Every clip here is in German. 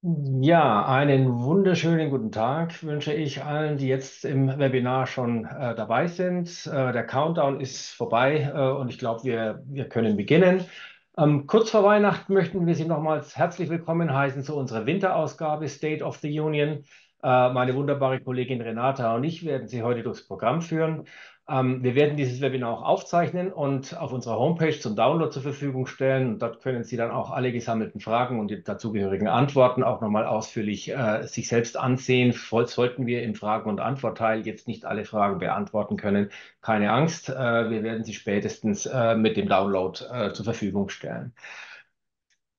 Ja, einen wunderschönen guten Tag wünsche ich allen, die jetzt im Webinar schon äh, dabei sind. Äh, der Countdown ist vorbei äh, und ich glaube, wir, wir können beginnen. Ähm, kurz vor Weihnachten möchten wir Sie nochmals herzlich willkommen heißen zu unserer Winterausgabe State of the Union. Äh, meine wunderbare Kollegin Renata und ich werden Sie heute durchs Programm führen. Ähm, wir werden dieses Webinar auch aufzeichnen und auf unserer Homepage zum Download zur Verfügung stellen. Dort können Sie dann auch alle gesammelten Fragen und die dazugehörigen Antworten auch nochmal ausführlich äh, sich selbst ansehen. Sollten wir im Fragen- und Antwortteil jetzt nicht alle Fragen beantworten können, keine Angst. Äh, wir werden sie spätestens äh, mit dem Download äh, zur Verfügung stellen.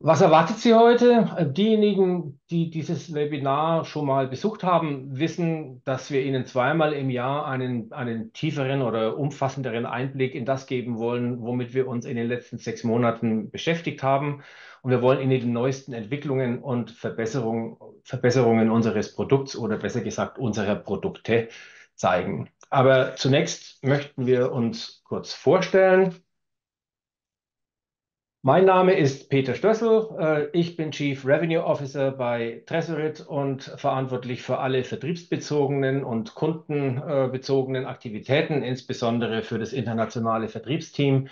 Was erwartet Sie heute? Äh, diejenigen, die dieses Webinar schon mal besucht haben, wissen, dass wir Ihnen zweimal im Jahr einen, einen tieferen oder umfassenderen Einblick in das geben wollen, womit wir uns in den letzten sechs Monaten beschäftigt haben. Und wir wollen Ihnen die neuesten Entwicklungen und Verbesserungen, Verbesserungen unseres Produkts oder besser gesagt unserer Produkte zeigen. Aber zunächst möchten wir uns kurz vorstellen. Mein Name ist Peter Stössel. Äh, ich bin Chief Revenue Officer bei Tresorit und verantwortlich für alle vertriebsbezogenen und kundenbezogenen Aktivitäten, insbesondere für das internationale Vertriebsteam,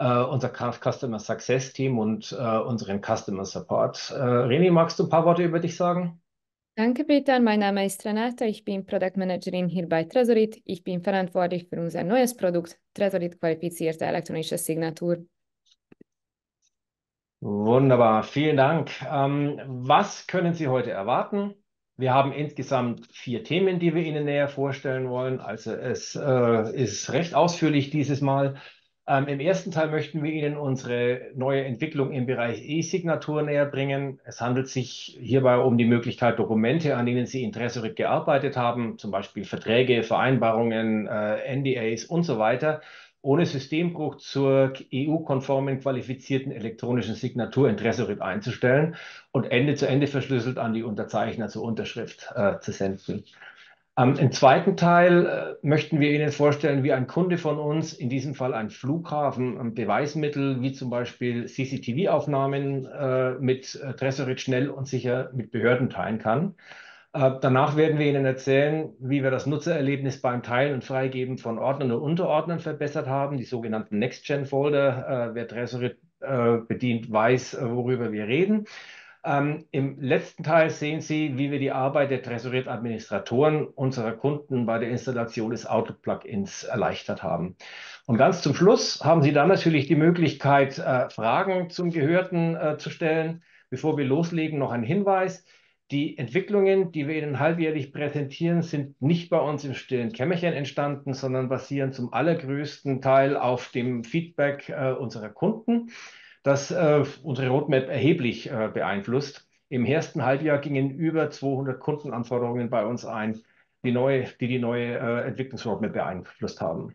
äh, unser Customer Success Team und äh, unseren Customer Support. Reni, magst du ein paar Worte über dich sagen? Danke, Peter. Mein Name ist Renata. Ich bin Product Managerin hier bei Tresorit. Ich bin verantwortlich für unser neues Produkt, Tresorit qualifizierte elektronische Signatur. Wunderbar, vielen Dank. Ähm, was können Sie heute erwarten? Wir haben insgesamt vier Themen, die wir Ihnen näher vorstellen wollen. Also es äh, ist recht ausführlich dieses Mal. Ähm, Im ersten Teil möchten wir Ihnen unsere neue Entwicklung im Bereich E-Signatur näher bringen. Es handelt sich hierbei um die Möglichkeit, Dokumente, an denen Sie in gearbeitet haben, zum Beispiel Verträge, Vereinbarungen, äh, NDAs und so weiter, ohne Systembruch zur EU-konformen qualifizierten elektronischen Signatur in Tresorit einzustellen und Ende zu Ende verschlüsselt an die Unterzeichner zur Unterschrift äh, zu senden. Ähm, Im zweiten Teil äh, möchten wir Ihnen vorstellen, wie ein Kunde von uns, in diesem Fall ein Flughafen, ein Beweismittel wie zum Beispiel CCTV-Aufnahmen äh, mit äh, Tresorit schnell und sicher mit Behörden teilen kann. Äh, danach werden wir Ihnen erzählen, wie wir das Nutzererlebnis beim Teilen und Freigeben von Ordnern und Unterordnern verbessert haben, die sogenannten Next-Gen-Folder. Äh, wer Tresorit äh, bedient, weiß, worüber wir reden. Ähm, Im letzten Teil sehen Sie, wie wir die Arbeit der Tresorit-Administratoren unserer Kunden bei der Installation des Auto-Plugins erleichtert haben. Und ganz zum Schluss haben Sie dann natürlich die Möglichkeit, Fragen zum Gehörten zu stellen. Bevor wir loslegen, noch ein Hinweis. Die Entwicklungen, die wir Ihnen halbjährlich präsentieren, sind nicht bei uns im stillen Kämmerchen entstanden, sondern basieren zum allergrößten Teil auf dem Feedback äh, unserer Kunden, das äh, unsere Roadmap erheblich äh, beeinflusst. Im ersten Halbjahr gingen über 200 Kundenanforderungen bei uns ein, die, neue, die, die neue äh, Entwicklungsroadmap beeinflusst haben.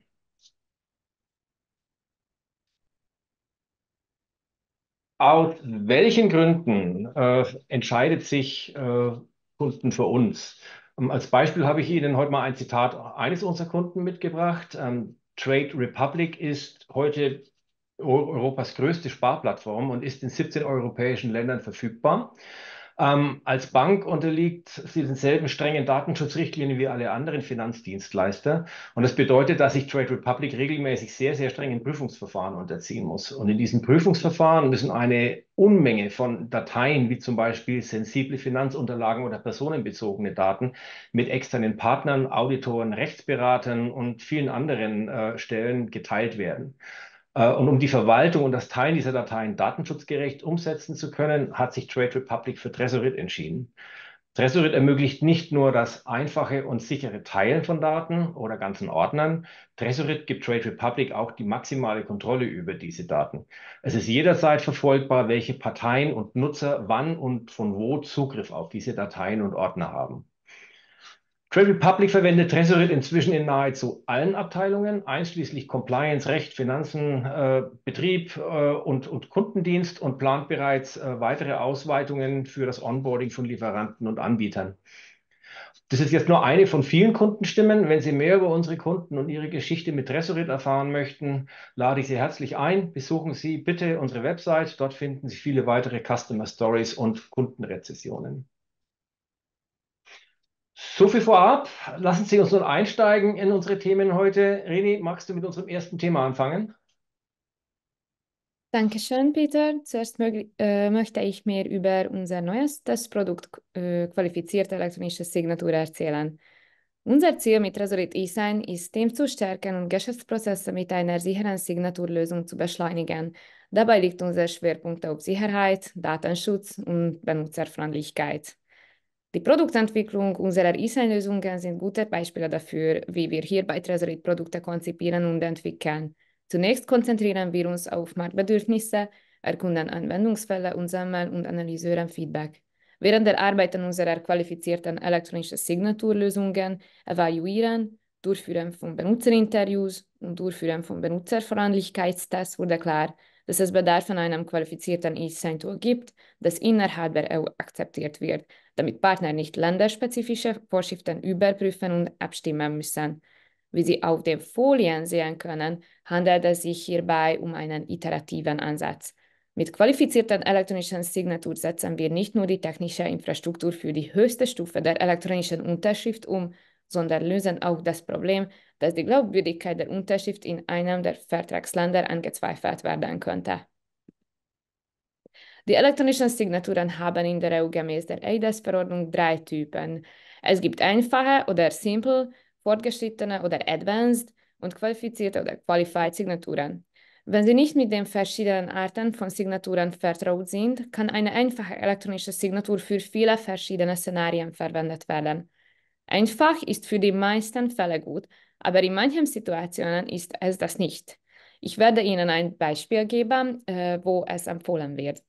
Aus welchen Gründen äh, entscheidet sich äh, Kunden für uns? Um, als Beispiel habe ich Ihnen heute mal ein Zitat eines unserer Kunden mitgebracht. Ähm, Trade Republic ist heute Europas größte Sparplattform und ist in 17 europäischen Ländern verfügbar. Ähm, als Bank unterliegt sie denselben strengen Datenschutzrichtlinien wie alle anderen Finanzdienstleister. Und das bedeutet, dass sich Trade Republic regelmäßig sehr, sehr strengen Prüfungsverfahren unterziehen muss. Und in diesen Prüfungsverfahren müssen eine Unmenge von Dateien, wie zum Beispiel sensible Finanzunterlagen oder personenbezogene Daten, mit externen Partnern, Auditoren, Rechtsberatern und vielen anderen äh, Stellen geteilt werden. Äh, und um die Verwaltung und das Teilen dieser Dateien datenschutzgerecht umsetzen zu können, hat sich Trade Republic für Tresorit entschieden. Tresorit ermöglicht nicht nur das einfache und sichere Teilen von Daten oder ganzen Ordnern. Tresorit gibt Trade Republic auch die maximale Kontrolle über diese Daten. Es ist jederzeit verfolgbar, welche Parteien und Nutzer wann und von wo Zugriff auf diese Dateien und Ordner haben. Trade Republic verwendet Tresorit inzwischen in nahezu allen Abteilungen, einschließlich Compliance, Recht, Finanzen, äh, Betrieb äh, und, und, Kundendienst und plant bereits äh, weitere Ausweitungen für das Onboarding von Lieferanten und Anbietern. Das ist jetzt nur eine von vielen Kundenstimmen. Wenn Sie mehr über unsere Kunden und ihre Geschichte mit Tresorit erfahren möchten, lade ich Sie herzlich ein. Besuchen Sie bitte unsere Website. Dort finden Sie viele weitere Customer Stories und Kundenrezessionen. So viel vorab. Lassen Sie uns nun einsteigen in unsere Themen heute. Reni, magst du mit unserem ersten Thema anfangen? Dankeschön, Peter. Zuerst äh, möchte ich mehr über unser neuestes Produkt äh, qualifizierte elektronische Signatur erzählen. Unser Ziel mit Resolute eSign ist, Team zu stärken und Geschäftsprozesse mit einer sicheren Signaturlösung zu beschleunigen. Dabei liegt unser Schwerpunkt auf Sicherheit, Datenschutz und Benutzerfreundlichkeit. Die Produktentwicklung unserer eSign-Lösungen sind gute Beispiele dafür, wie wir hier bei Tresorit Produkte konzipieren und entwickeln. Zunächst konzentrieren wir uns auf Marktbedürfnisse, erkunden Anwendungsfälle und sammeln und analysieren Feedback. Während der Arbeit an unserer qualifizierten elektronischen Signaturlösungen evaluieren, Durchführen von Benutzerinterviews und Durchführen von Benutzerfreundlichkeitstests wurde klar, dass es Bedarf an einem qualifizierten E-Sign-Tool gibt, das innerhalb der EU akzeptiert wird, damit Partner nicht länderspezifische Vorschriften überprüfen und abstimmen müssen. Wie Sie auf den Folien sehen können, handelt es sich hierbei um einen iterativen Ansatz. Mit qualifizierten elektronischen Signatur setzen wir nicht nur die technische Infrastruktur für die höchste Stufe der elektronischen Unterschrift um, sondern lösen auch das Problem, dass die Glaubwürdigkeit der Unterschrift in einem der Vertragsländer angezweifelt werden könnte. Die elektronischen Signaturen haben in der EU gemäß der EIDAS-Verordnung drei Typen. Es gibt einfache oder simple, fortgeschrittene oder advanced und qualifizierte oder qualified Signaturen. Wenn Sie nicht mit den verschiedenen Arten von Signaturen vertraut sind, kann eine einfache elektronische Signatur für viele verschiedene Szenarien verwendet werden. Einfach ist für die meisten Fälle gut, aber in manchen Situationen ist es das nicht. Ich werde Ihnen ein Beispiel geben, äh, wo es empfohlen wird.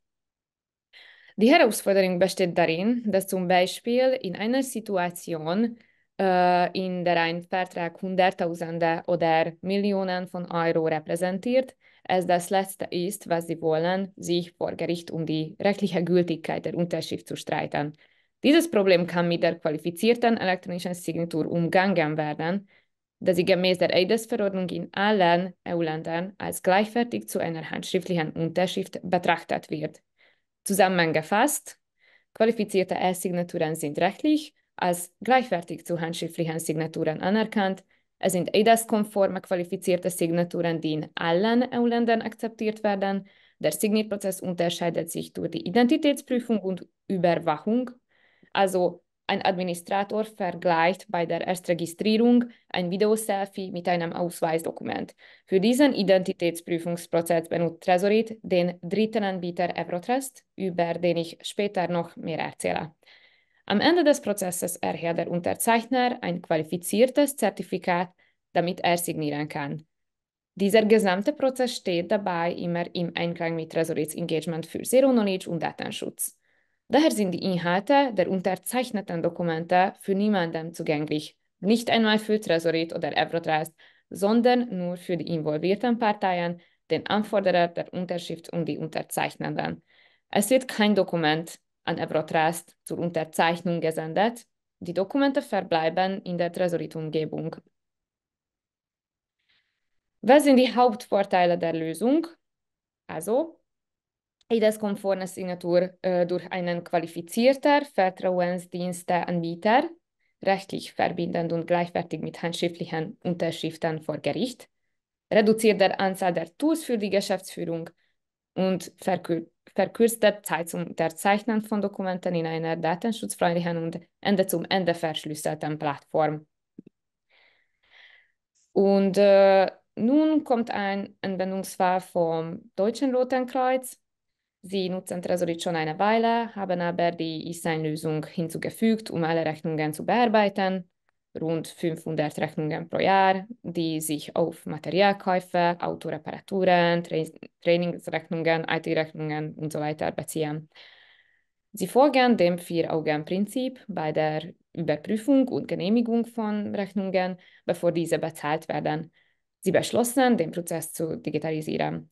Die Herausforderung besteht darin, dass zum Beispiel in einer Situation, äh, in der ein Vertrag Hunderttausende oder Millionen von Euro repräsentiert, es das Letzte ist, was sie wollen, sich vor Gericht um die rechtliche Gültigkeit der Unterschrift zu streiten. Dieses Problem kann mit der qualifizierten elektronischen Signatur umgangen werden, da sie gemäß der EIDES-Verordnung in allen EU-Ländern als gleichwertig zu einer handschriftlichen Unterschrift betrachtet wird. Zusammengefasst, qualifizierte E-Signaturen sind rechtlich als gleichwertig zu handschriftlichen Signaturen anerkannt. Es sind EIDAS-konforme qualifizierte Signaturen, die in allen EU-Ländern akzeptiert werden. Der Signierprozess unterscheidet sich durch die Identitätsprüfung und Überwachung. Also ein Administrator vergleicht bei der Erstregistrierung ein Videoselfie mit einem Ausweisdokument. Für diesen Identitätsprüfungsprozess benutzt Tresorit den dritten Anbieter Evrotrust, über den ich später noch mehr erzähle. Am Ende des Prozesses erhält der Unterzeichner ein qualifiziertes Zertifikat, damit er signieren kann. Dieser gesamte Prozess steht dabei immer im Einklang mit Tresorits Engagement für Zero Knowledge und Datenschutz. Daher sind die Inhalte der unterzeichneten Dokumente für niemanden zugänglich, nicht einmal für Tresorit oder Evrotrust, sondern nur für die involvierten Parteien, den Anforderer der Unterschrift und die Unterzeichnenden. Es wird kein Dokument an Evrotrust zur Unterzeichnung gesendet. Die Dokumente verbleiben in der Tresorit-Umgebung. Was sind die Hauptvorteile der Lösung? Also, IDES-konforme Signatur äh, durch einen qualifizierter Vertrauensdiensteanbieter, rechtlich verbindend und gleichwertig mit handschriftlichen Unterschriften vor Gericht, reduziert der Anzahl der Tools für die Geschäftsführung und verkür verkürzte Zeit zum Unterzeichnen von Dokumenten in einer datenschutzfreundlichen und Ende zum Ende verschlüsselten Plattform. Und äh, nun kommt ein Anwendungsfall vom Deutschen Roten Kreuz. Sie nutzen Tresorit schon eine Weile, haben aber die E-Sign-Lösung hinzugefügt, um alle Rechnungen zu bearbeiten. Rund 500 Rechnungen pro Jahr, die sich auf Materialkäufe, Autoreparaturen, Tra Trainingsrechnungen, IT-Rechnungen und so weiter beziehen. Sie folgen dem Vier-Augen-Prinzip bei der Überprüfung und Genehmigung von Rechnungen, bevor diese bezahlt werden. Sie beschlossen, den Prozess zu digitalisieren.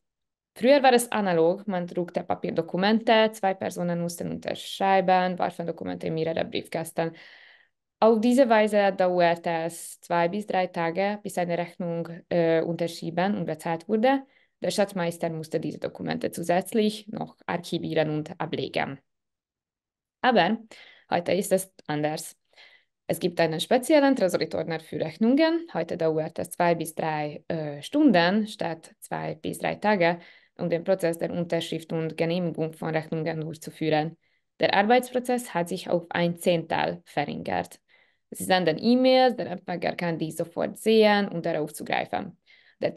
Früher war es analog, man druckte Papierdokumente, zwei Personen mussten unterschreiben, warfen Dokumente in mehrere Briefkästen. Auf diese Weise dauert es zwei bis drei Tage, bis eine Rechnung äh, unterschrieben und bezahlt wurde. Der Schatzmeister musste diese Dokumente zusätzlich noch archivieren und ablegen. Aber heute ist es anders. Es gibt einen speziellen Tresoritorner für Rechnungen. Heute dauert es zwei bis drei äh, Stunden statt zwei bis drei Tage, um den Prozess der Unterschrift und Genehmigung von Rechnungen durchzuführen. Der Arbeitsprozess hat sich auf ein Zehntel verringert. Sie senden E-Mails, der Empfänger kann die sofort sehen und darauf zugreifen. Der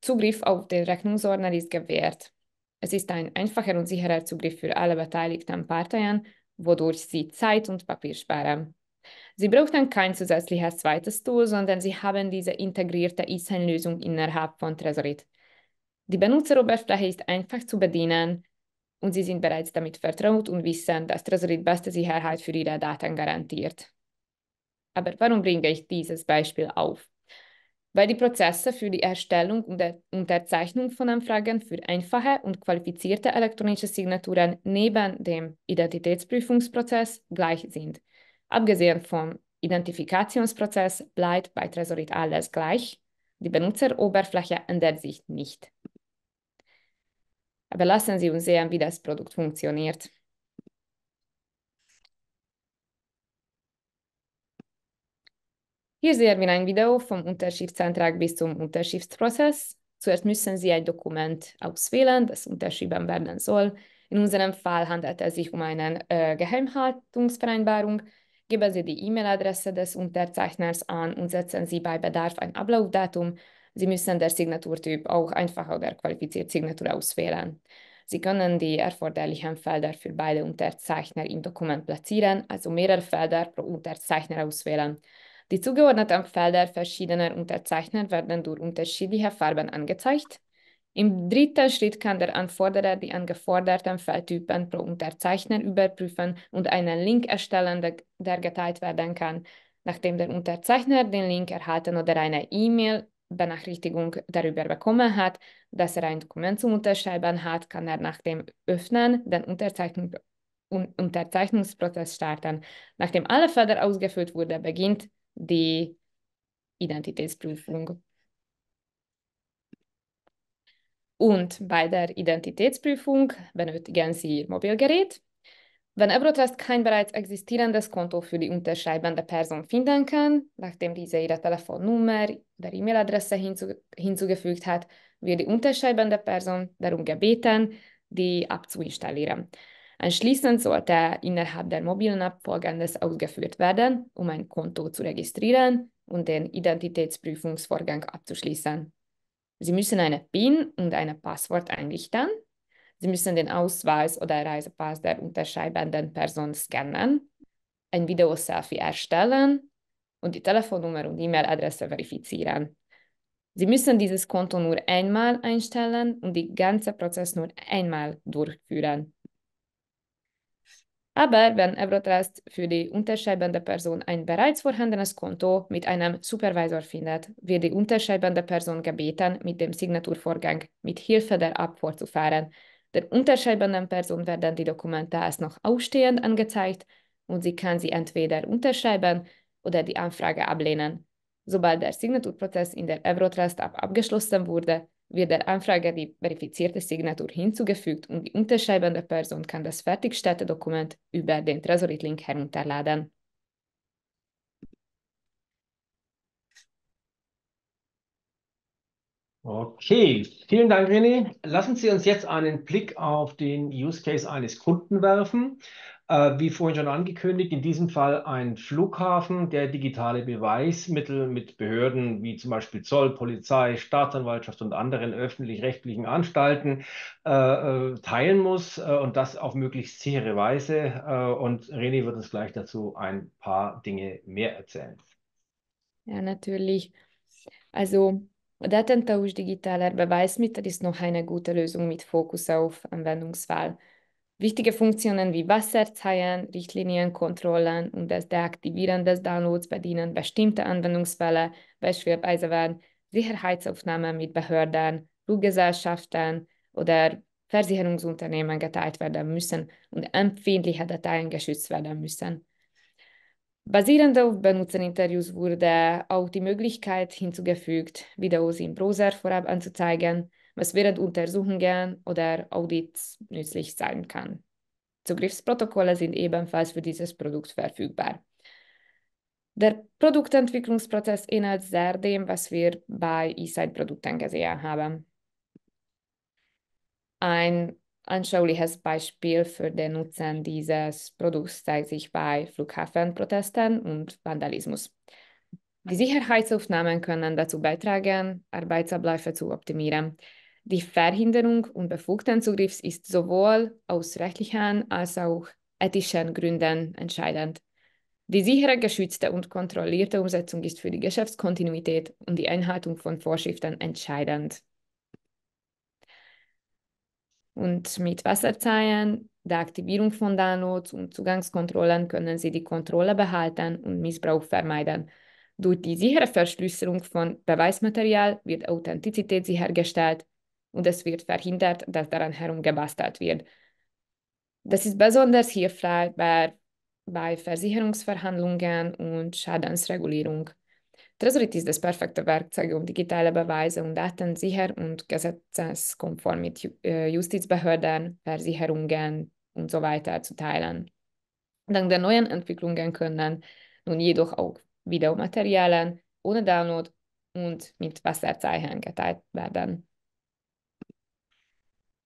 Zugriff auf den Rechnungsordner ist gewährt. Es ist ein einfacher und sicherer Zugriff für alle beteiligten Parteien, wodurch sie Zeit und Papier sparen. Sie brauchen kein zusätzliches zweites Tool, sondern Sie haben diese integrierte E-Sign-Lösung innerhalb von Tresorit. Die Benutzeroberfläche ist einfach zu bedienen und Sie sind bereits damit vertraut und wissen, dass Tresorit beste Sicherheit für Ihre Daten garantiert. Aber warum bringe ich dieses Beispiel auf? Weil die Prozesse für die Erstellung und Unterzeichnung von Anfragen für einfache und qualifizierte elektronische Signaturen neben dem Identitätsprüfungsprozess gleich sind. Abgesehen vom Identifikationsprozess bleibt bei Tresorit alles gleich. Die Benutzeroberfläche ändert sich nicht. Aber lassen Sie uns sehen, wie das Produkt funktioniert. Hier sehen wir ein Video vom Unterschriftsantrag bis zum Unterschriftsprozess. Zuerst müssen Sie ein Dokument auswählen, das unterschrieben werden soll. In unserem Fall handelt es sich um eine äh, Geheimhaltungsvereinbarung. Geben Sie die E-Mail-Adresse des Unterzeichners an und setzen Sie bei Bedarf ein Ablaufdatum. Sie müssen der Signaturtyp auch einfach oder qualifizierte Signatur auswählen. Sie können die erforderlichen Felder für beide Unterzeichner im Dokument platzieren, also mehrere Felder pro Unterzeichner auswählen. Die zugeordneten Felder verschiedener Unterzeichner werden durch unterschiedliche Farben angezeigt. Im dritten Schritt kann der Anforderer die angeforderten Feldtypen pro Unterzeichner überprüfen und einen Link erstellen, der geteilt werden kann. Nachdem der Unterzeichner den Link erhalten oder eine E-Mail-Benachrichtigung darüber bekommen hat, dass er ein Dokument zum Unterschreiben hat, kann er nach dem Öffnen den Unterzeichnung Unterzeichnungsprozess starten. Nachdem alle Felder ausgefüllt wurden, beginnt die Identitätsprüfung. Und bei der Identitätsprüfung benötigen Sie Ihr Mobilgerät. Wenn Eurotrust kein bereits existierendes Konto für die unterschreibende Person finden kann, nachdem diese ihre Telefonnummer oder E-Mail-Adresse hinzu hinzugefügt hat, wird die unterschreibende Person darum gebeten, die abzuinstallieren. Anschließend sollte innerhalb der mobilen App Folgendes ausgeführt werden, um ein Konto zu registrieren und den Identitätsprüfungsvorgang abzuschließen. Sie müssen eine PIN und ein Passwort einrichten. Sie müssen den Ausweis oder Reisepass der unterschreibenden Person scannen, ein Video-Selfie erstellen und die Telefonnummer und E-Mail-Adresse verifizieren. Sie müssen dieses Konto nur einmal einstellen und den ganzen Prozess nur einmal durchführen. Aber wenn Eurotrust für die unterschreibende Person ein bereits vorhandenes Konto mit einem Supervisor findet, wird die unterschreibende Person gebeten, mit dem Signaturvorgang mit Hilfe der App fortzufahren. Der unterschreibenden Person werden die Dokumente als noch ausstehend angezeigt und sie kann sie entweder unterschreiben oder die Anfrage ablehnen. Sobald der Signaturprozess in der Eurotrust App abgeschlossen wurde, wird der Anfrage die verifizierte Signatur hinzugefügt und die unterschreibende Person kann das fertiggestellte Dokument über den Tresorit-Link herunterladen. Okay, vielen Dank, René. Lassen Sie uns jetzt einen Blick auf den Use Case eines Kunden werfen. Äh, wie vorhin schon angekündigt, in diesem Fall ein Flughafen, der digitale Beweismittel mit Behörden wie zum Beispiel Zoll, Polizei, Staatsanwaltschaft und anderen öffentlich-rechtlichen Anstalten äh, äh teilen muss äh, und das auf möglichst sichere Weise. Äh, und René wird uns gleich dazu ein paar Dinge mehr erzählen. Ja, natürlich. Also Datentausch digitaler Beweismittel ist noch eine gute Lösung mit Fokus auf Anwendungsfall. Wichtige Funktionen wie Wasserzeichen, Richtlinienkontrollen und das Deaktivieren des Downloads bedienen bestimmte Anwendungsfälle, beispielsweise wenn Sicherheitsaufnahmen mit Behörden, Fluggesellschaften oder Versicherungsunternehmen geteilt werden müssen und empfindliche Dateien geschützt werden müssen. Basierend auf Benutzerinterviews wurde auch die Möglichkeit hinzugefügt, Videos im Browser vorab anzuzeigen, was während Untersuchungen oder Audits nützlich sein kann. Zugriffsprotokolle sind ebenfalls für dieses Produkt verfügbar. Der Produktentwicklungsprozess ähnelt sehr dem, was wir bei eSite-Produkten gesehen haben. Ein anschauliches Beispiel für den Nutzen dieses Produkts zeigt sich bei Flughafenprotesten und Vandalismus. Die Sicherheitsaufnahmen können dazu beitragen, Arbeitsabläufe zu optimieren. Die Verhinderung unbefugten Zugriffs ist sowohl aus rechtlichen als auch ethischen Gründen entscheidend. Die sichere, geschützte und kontrollierte Umsetzung ist für die Geschäftskontinuität und die Einhaltung von Vorschriften entscheidend. Und mit Wasserzeichen, der Aktivierung von Downloads und Zugangskontrollen können Sie die Kontrolle behalten und Missbrauch vermeiden. Durch die sichere Verschlüsselung von Beweismaterial wird Authentizität sichergestellt und es wird verhindert, dass daran herumgebastelt wird. Das ist besonders hilfreich bei, bei Versicherungsverhandlungen und Schadensregulierung. Tresorit ist das perfekte Werkzeug, um digitale Beweise und Daten sicher und gesetzeskonform mit Justizbehörden, Versicherungen und so weiter zu teilen. Dank der neuen Entwicklungen können nun jedoch auch Videomaterialien ohne Download und mit Wasserzeichen geteilt werden.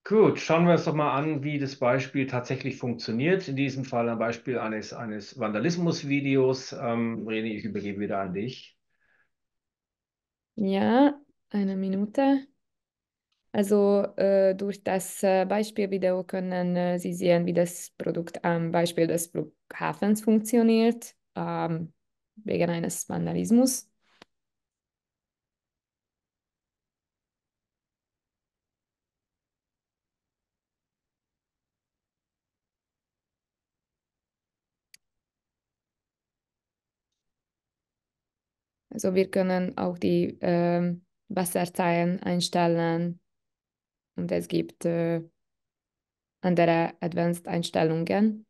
Gut, schauen wir uns doch mal an, wie das Beispiel tatsächlich funktioniert. In diesem Fall ein Beispiel eines, eines Vandalismusvideos. Ähm, Reni, ich übergebe wieder an dich. Ja, eine Minute. Also äh, durch das äh, Beispielvideo können äh, Sie sehen, wie das Produkt am Beispiel des Flughafens funktioniert, ähm, wegen eines Vandalismus. Also wir können auch die äh, Wasserzeichen einstellen und es gibt äh, andere Advanced-Einstellungen.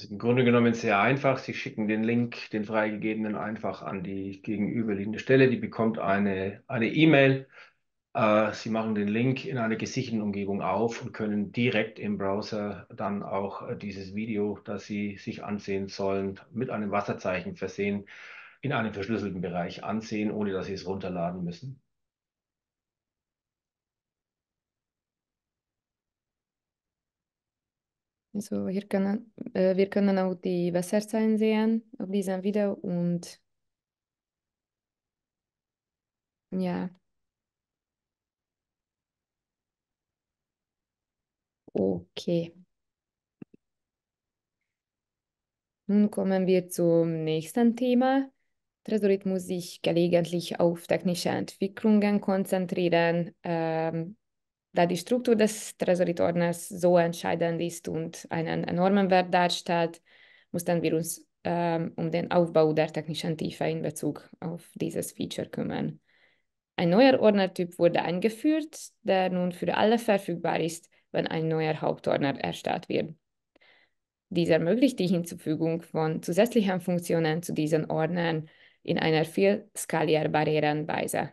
Also im Grunde genommen sehr einfach. Sie schicken den Link, den freigegebenen, einfach an die gegenüberliegende Stelle. Die bekommt eine E-Mail. Äh, Sie machen den Link in einer gesicherten Umgebung auf und können direkt im Browser dann auch äh, dieses Video, das Sie sich ansehen sollen, mit einem Wasserzeichen versehen, in einem verschlüsselten Bereich ansehen, ohne dass Sie es runterladen müssen. Also hier können, äh, wir können auch die Wasserzeichen sehen auf diesem Video und ja. Okay. Nun kommen wir zum nächsten Thema. Tresorit muss sich gelegentlich auf technische Entwicklungen konzentrieren, ähm, da die Struktur des Tresorit-Ordners so entscheidend ist und einen enormen Wert darstellt, mussten wir uns ähm, um den Aufbau der technischen Tiefe in Bezug auf dieses Feature kümmern. Ein neuer Ordnertyp wurde eingeführt, der nun für alle verfügbar ist, wenn ein neuer Hauptordner erstellt wird. Dies ermöglicht die Hinzufügung von zusätzlichen Funktionen zu diesen Ordnern in einer viel skalierbaren Weise.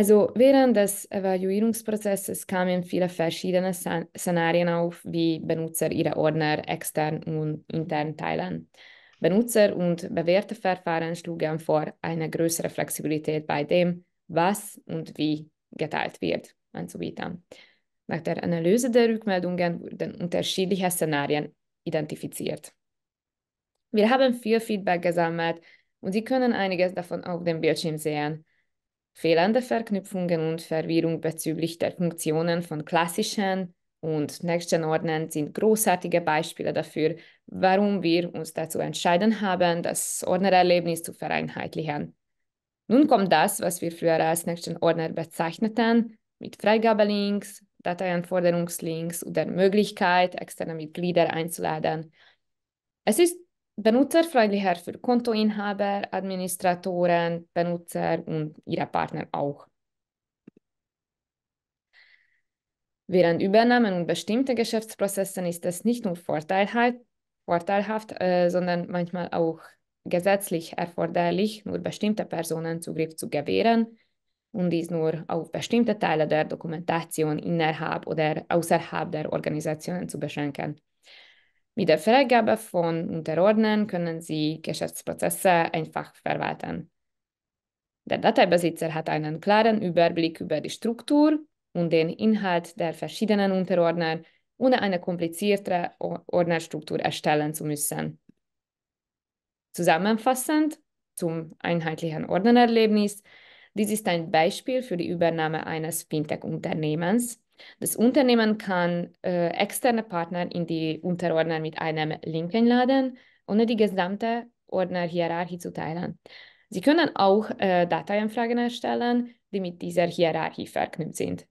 Also während des Evaluierungsprozesses kamen viele verschiedene Szenarien auf, wie Benutzer ihre Ordner extern und intern teilen. Benutzer und bewährte Verfahren schlugen vor, eine größere Flexibilität bei dem, was und wie geteilt wird, anzubieten. Nach der Analyse der Rückmeldungen wurden unterschiedliche Szenarien identifiziert. Wir haben viel Feedback gesammelt und Sie können einiges davon auf dem Bildschirm sehen. Fehlende Verknüpfungen und Verwirrung bezüglich der Funktionen von klassischen und Next-Gen-Ordnern sind großartige Beispiele dafür, warum wir uns dazu entscheiden haben, das Ordnererlebnis zu vereinheitlichen. Nun kommt das, was wir früher als Next-Gen-Ordner bezeichneten, mit Freigabelinks, Dateianforderungslinks oder Möglichkeit, externe Mitglieder einzuladen. Es ist benutzerfreundlicher für Kontoinhaber, Administratoren, Benutzer und ihre Partner auch. Während Übernahmen und bestimmte Geschäftsprozessen ist es nicht nur vorteilhaft, vorteilhaft äh, sondern manchmal auch gesetzlich erforderlich, nur bestimmte Personen Zugriff zu gewähren und dies nur auf bestimmte Teile der Dokumentation innerhalb oder außerhalb der Organisationen zu beschränken. Mit der Freigabe von Unterordnern können Sie Geschäftsprozesse einfach verwalten. Der Dateibesitzer hat einen klaren Überblick über die Struktur und den Inhalt der verschiedenen Unterordner, ohne eine komplizierte Ordnerstruktur erstellen zu müssen. Zusammenfassend zum einheitlichen Ordnererlebnis dies ist ein Beispiel für die Übernahme eines Fintech-Unternehmens. Das Unternehmen kann äh, externe Partner in die Unterordner mit einem Link einladen, ohne die gesamte Ordnerhierarchie zu teilen. Sie können auch äh, Dateianfragen erstellen, die mit dieser Hierarchie verknüpft sind.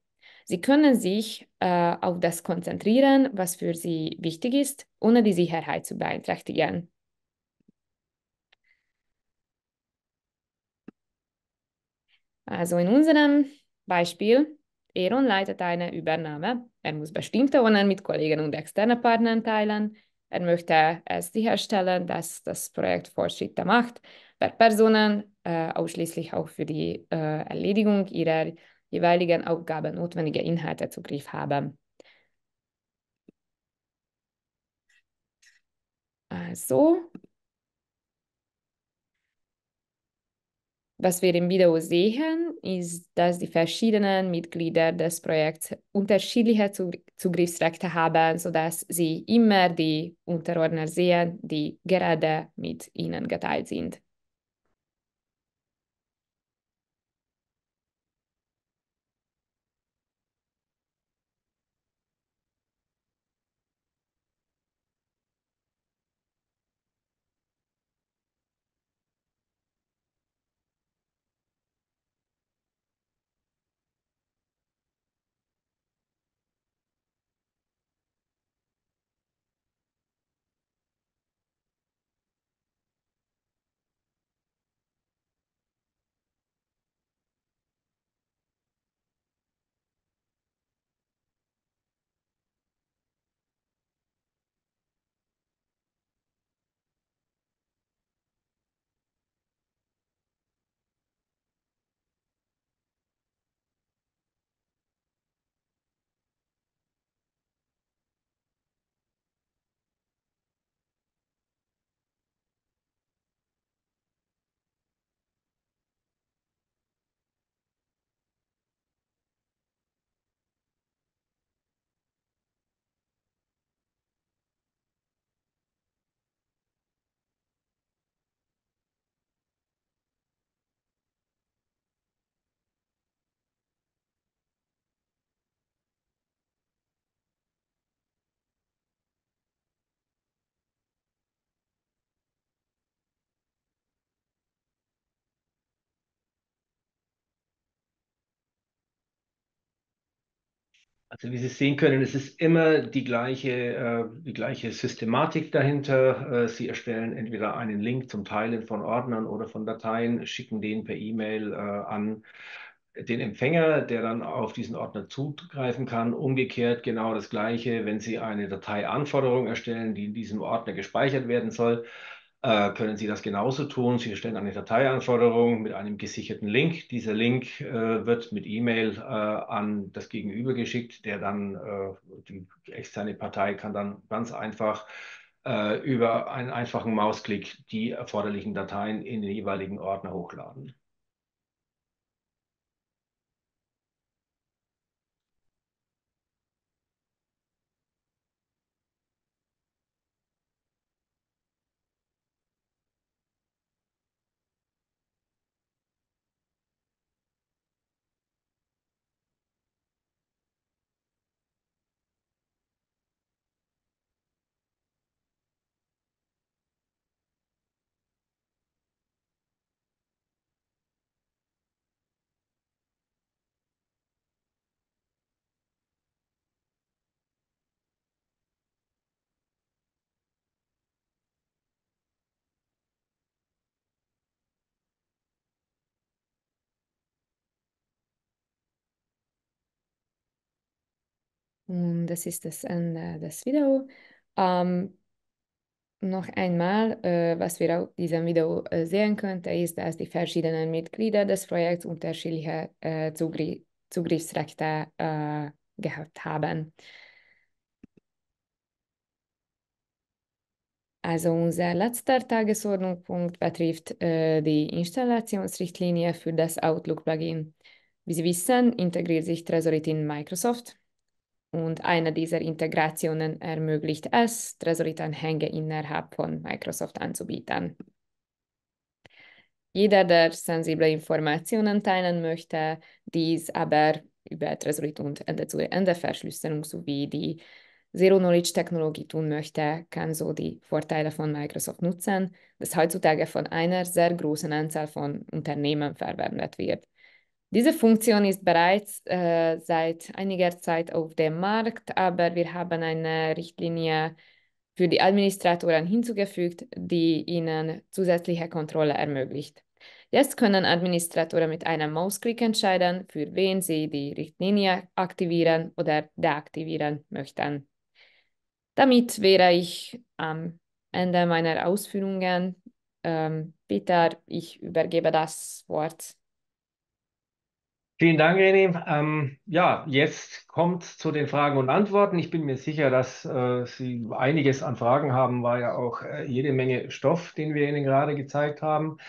Sie können sich äh, auf das konzentrieren, was für Sie wichtig ist, ohne die Sicherheit zu beeinträchtigen. Also in unserem Beispiel, Eron leitet eine Übernahme. Er muss bestimmte Wohnen mit Kollegen und externen Partnern teilen. Er möchte es sicherstellen, dass das Projekt Fortschritte macht, per Personen äh, ausschließlich auch für die äh, Erledigung ihrer jeweiligen Aufgaben notwendige Inhalte Zugriff haben. Also, Was wir im Video sehen, ist, dass die verschiedenen Mitglieder des Projekts unterschiedliche Zugriffsrechte haben, sodass sie immer die Unterordner sehen, die gerade mit ihnen geteilt sind. Also wie Sie sehen können, es ist immer die gleiche, äh, die gleiche Systematik dahinter. Äh, Sie erstellen entweder einen Link zum Teilen von Ordnern oder von Dateien, schicken den per E-Mail äh, an den Empfänger, der dann auf diesen Ordner zugreifen kann. Umgekehrt genau das Gleiche, wenn Sie eine Dateianforderung erstellen, die in diesem Ordner gespeichert werden soll äh, können Sie das genauso tun. Sie stellen eine Dateianforderung mit einem gesicherten Link. Dieser Link äh, wird mit E-Mail äh, an das Gegenüber geschickt, der dann, äh, die externe Partei kann dann ganz einfach äh, über einen einfachen Mausklick die erforderlichen Dateien in den jeweiligen Ordner hochladen. Und das ist das Ende des Videos. Ähm, noch einmal, äh, was wir auf diesem Video äh, sehen könnten, ist, dass die verschiedenen Mitglieder des Projekts unterschiedliche äh, Zugri Zugriffsrechte äh, gehabt haben. Also unser letzter Tagesordnungspunkt betrifft äh, die Installationsrichtlinie für das Outlook-Plugin. Wie Sie wissen, integriert sich Tresorit in Microsoft und eine dieser Integrationen ermöglicht es, Tresorit-Anhänge innerhalb von Microsoft anzubieten. Jeder, der sensible Informationen teilen möchte, dies aber über Tresorit und Ende-zu-Ende-Verschlüsselung sowie die Zero-Knowledge-Technologie tun möchte, kann so die Vorteile von Microsoft nutzen, das heutzutage von einer sehr großen Anzahl von Unternehmen verwendet wird. Diese Funktion ist bereits äh, seit einiger Zeit auf dem Markt, aber wir haben eine Richtlinie für die Administratoren hinzugefügt, die ihnen zusätzliche Kontrolle ermöglicht. Jetzt können Administratoren mit einem Mausklick entscheiden, für wen sie die Richtlinie aktivieren oder deaktivieren möchten. Damit wäre ich am Ende meiner Ausführungen. Ähm, Peter, ich übergebe das Wort. Vielen Dank, René. Ähm, ja, jetzt kommt zu den Fragen und Antworten. Ich bin mir sicher, dass äh, Sie einiges an Fragen haben, war ja auch äh, jede Menge Stoff, den wir Ihnen gerade gezeigt haben.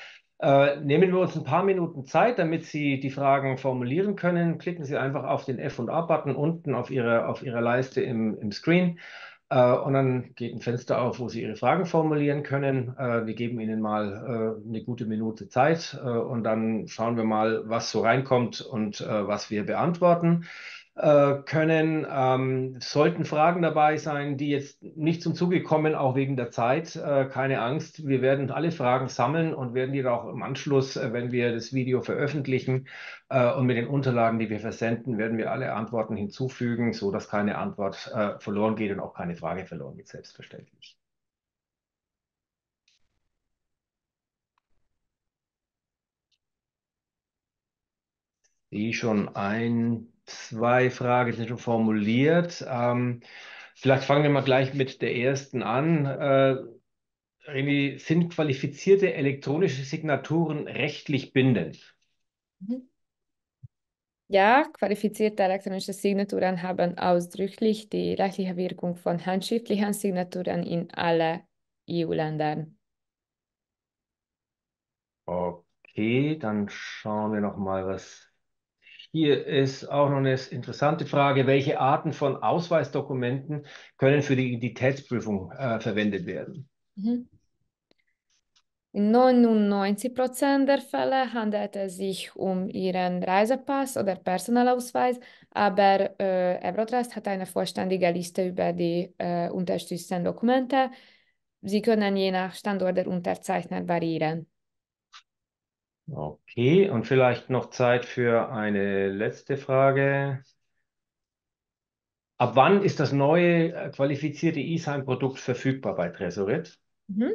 Äh, nehmen wir uns ein paar Minuten Zeit, damit Sie die Fragen formulieren können. Klicken Sie einfach auf den F&A-Button unten auf Ihrer, auf Ihrer Leiste im, im Screen. Äh, und dann geht ein Fenster auf, wo Sie Ihre Fragen formulieren können. Äh, wir geben Ihnen mal äh, eine gute Minute Zeit und dann schauen wir mal, was so reinkommt und was wir beantworten können. Ähm, sollten Fragen dabei sein, die jetzt nicht zum Zuge kommen, auch wegen der Zeit, keine Angst. Wir werden alle Fragen sammeln und werden die auch im Anschluss, wenn wir das Video veröffentlichen, äh, und mit den Unterlagen, die wir versenden, werden wir alle Antworten hinzufügen, so dass keine Antwort äh, verloren geht und auch keine Frage verloren geht, selbstverständlich. Die schon ein, zwei Fragen sind schon formuliert. Ähm, vielleicht fangen wir mal gleich mit der ersten an. Äh, René, sind qualifizierte elektronische Signaturen rechtlich bindend? Mhm. Ja, qualifizierte elektronische Signaturen haben ausdrücklich die rechtliche Wirkung von handschriftlichen Signaturen in allen EU-Ländern. Okay, dann schauen wir noch mal, was hier ist. Auch noch eine interessante Frage. Welche Arten von Ausweisdokumenten können für die Identitätsprüfung äh, verwendet werden? Mhm. In 99 Prozent der Fälle handelt es sich um Ihren Reisepass oder Personalausweis, aber äh, Eurotrust hat eine vollständige Liste über die äh, unterstützten Dokumente. Sie können je nach Standort der Unterzeichner variieren. Okay, und vielleicht noch Zeit für eine letzte Frage. Ab wann ist das neue äh, qualifizierte E-Sign-Produkt verfügbar bei Tresorit? Mhm.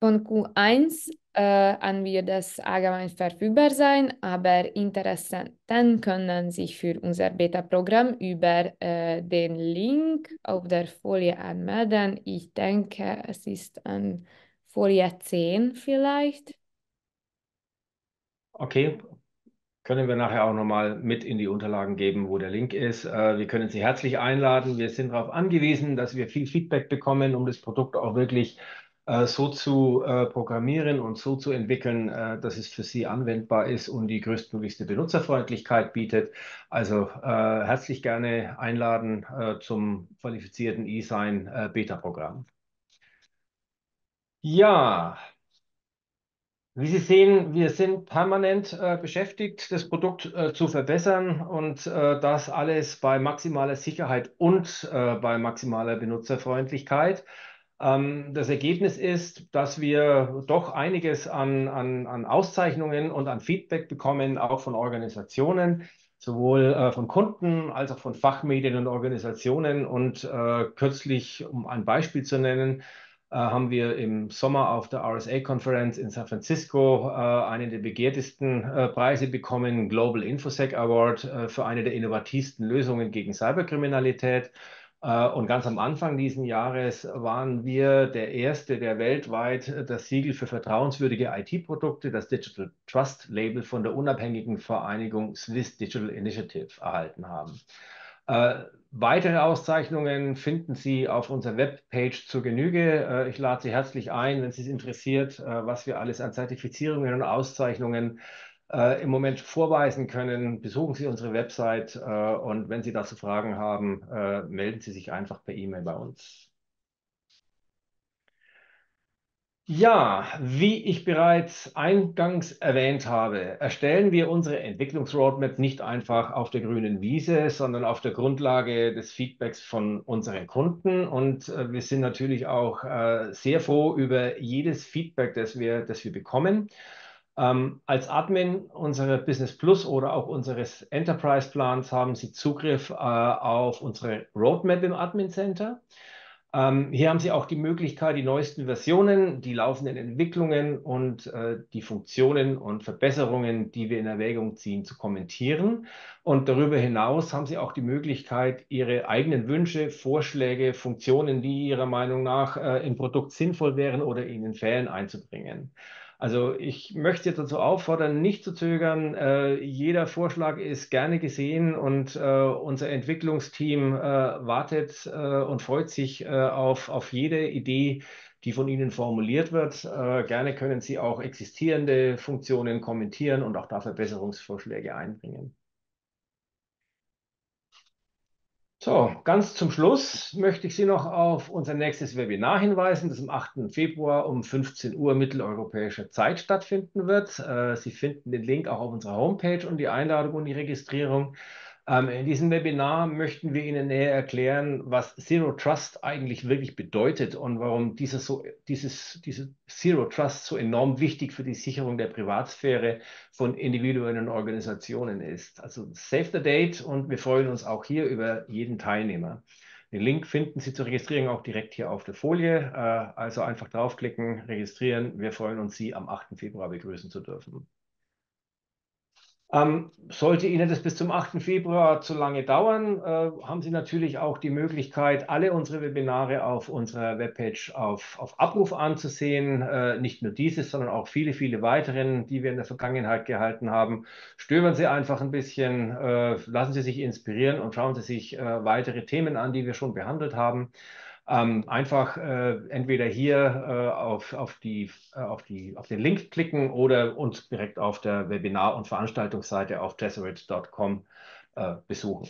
Von Q1 äh, an wird das allgemein verfügbar sein, aber Interessenten können sich für unser Beta-Programm über äh, den Link auf der Folie anmelden. Ich denke, es ist an Folie 10 vielleicht. Okay, können wir nachher auch nochmal mit in die Unterlagen geben, wo der Link ist. Äh, wir können Sie herzlich einladen. Wir sind darauf angewiesen, dass wir viel Feedback bekommen, um das Produkt auch wirklich äh, so zu äh, programmieren und so zu entwickeln, dass es für Sie anwendbar ist und die größtmöglichste Benutzerfreundlichkeit bietet. Also herzlich gerne einladen zum qualifizierten E-Sign Beta-Programm. Ja, wie Sie sehen, wir sind permanent äh, beschäftigt, das Produkt äh, zu verbessern und äh, das alles bei maximaler Sicherheit und bei maximaler Benutzerfreundlichkeit. Ähm, das Ergebnis ist, dass wir doch einiges an, an, an Auszeichnungen und an Feedback bekommen, auch von Organisationen, sowohl äh, von Kunden als auch von Fachmedien und Organisationen. Und äh, kürzlich, um ein Beispiel zu nennen, äh, haben wir im Sommer auf der RSA-Konferenz in San Francisco äh, einen der begehrtesten äh, Preise bekommen, Global Infosec Award, äh, für eine der innovativsten Lösungen gegen Cyberkriminalität. Äh, und ganz am Anfang dieses Jahres waren wir der Erste, der weltweit das Siegel für vertrauenswürdige IT-Produkte, das Digital Trust Label von der unabhängigen Vereinigung Swiss Digital Initiative erhalten haben. Weitere Auszeichnungen finden Sie auf unserer Webpage zur Genüge. Äh, ich lade Sie herzlich ein, wenn Sie es interessiert, äh, was wir alles an Zertifizierungen und Auszeichnungen äh, im Moment vorweisen können. Besuchen Sie unsere Website und wenn Sie dazu Fragen haben, melden Sie sich einfach per E-Mail bei uns. Ja, wie ich bereits eingangs erwähnt habe, erstellen wir unsere Entwicklungsroadmap nicht einfach auf der grünen Wiese, sondern auf der Grundlage des Feedbacks von unseren Kunden. Und äh, wir sind natürlich auch äh, sehr froh über jedes Feedback, das wir, das wir bekommen. Ähm, als Admin unserer Business Plus oder auch unseres Enterprise Plans haben Sie Zugriff äh, auf unsere Roadmap im Admin Center. Ähm, hier haben Sie auch die Möglichkeit, die neuesten Versionen, die laufenden Entwicklungen und äh, die Funktionen und Verbesserungen, die wir in Erwägung ziehen, zu kommentieren. Und darüber hinaus haben Sie auch die Möglichkeit, Ihre eigenen Wünsche, Vorschläge, Funktionen, die Ihrer Meinung nach äh, im Produkt sinnvoll wären oder Ihnen fehlen, einzubringen. Also ich möchte dazu auffordern, nicht zu zögern. Äh, jeder Vorschlag ist gerne gesehen und äh, unser Entwicklungsteam äh, wartet äh, und freut sich äh, auf, auf jede Idee, die von Ihnen formuliert wird. Äh, gerne können Sie auch existierende Funktionen kommentieren und auch da Verbesserungsvorschläge einbringen. So, ganz zum Schluss möchte ich Sie noch auf unser nächstes Webinar hinweisen, das am 8. Februar um 15 Uhr mitteleuropäischer Zeit stattfinden wird. Äh, Sie finden den Link auch auf unserer Homepage und die Einladung und die Registrierung. Ähm, in diesem Webinar möchten wir Ihnen näher erklären, was Zero Trust eigentlich wirklich bedeutet und warum dieses, so, dieses, diese Zero Trust so enorm wichtig für die Sicherung der Privatsphäre von Individuen und Organisationen ist. Also save the date und wir freuen uns auch hier über jeden Teilnehmer. Den Link finden Sie zur Registrierung auch direkt hier auf der Folie. Äh, also einfach draufklicken, registrieren. Wir freuen uns, Sie am 8. Februar begrüßen zu dürfen. Ähm, sollte Ihnen das bis zum 8. Februar zu lange dauern, äh, haben Sie natürlich auch die Möglichkeit, alle unsere Webinare auf unserer Webpage auf, auf Abruf anzusehen. Äh, nicht nur dieses, sondern auch viele, viele weiteren, die wir in der Vergangenheit gehalten haben. Stöbern Sie einfach ein bisschen, äh, lassen Sie sich inspirieren und schauen Sie sich äh, weitere Themen an, die wir schon behandelt haben. Ähm, einfach äh, entweder hier äh, auf, auf, die, äh, auf, die, auf den Link klicken oder uns direkt auf der Webinar- und Veranstaltungsseite auf tesseract.com äh, besuchen.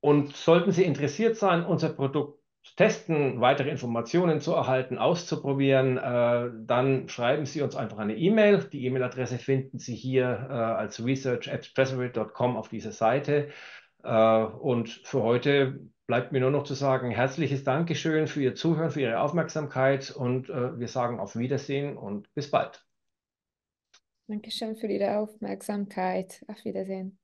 Und sollten Sie interessiert sein, unser Produkt zu testen, weitere Informationen zu erhalten, auszuprobieren, äh, dann schreiben Sie uns einfach eine E-Mail. Die E-Mail-Adresse finden Sie hier äh, als research at auf dieser Seite. Äh, und für heute bleibt mir nur noch zu sagen, herzliches Dankeschön für Ihr Zuhören, für Ihre Aufmerksamkeit und äh, wir sagen auf Wiedersehen und bis bald. Dankeschön für Ihre Aufmerksamkeit. Auf Wiedersehen.